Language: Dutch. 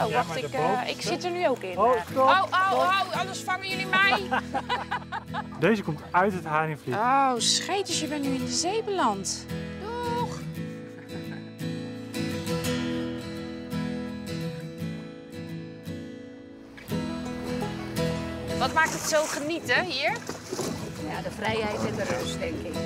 Oh, wacht, eh, ik, zit er nu ook in. Oh. Eh. Oh, oh, oh, anders vangen jullie mij. Deze komt uit het Haringvliet. Oh, scheetjes, je bent nu in de zee beland. Doeg. Wat maakt het zo genieten hier? Ja, de vrijheid en de rust, denk ik.